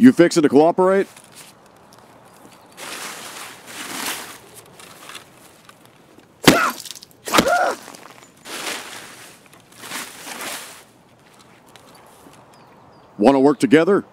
You fix it to cooperate? Want to work together?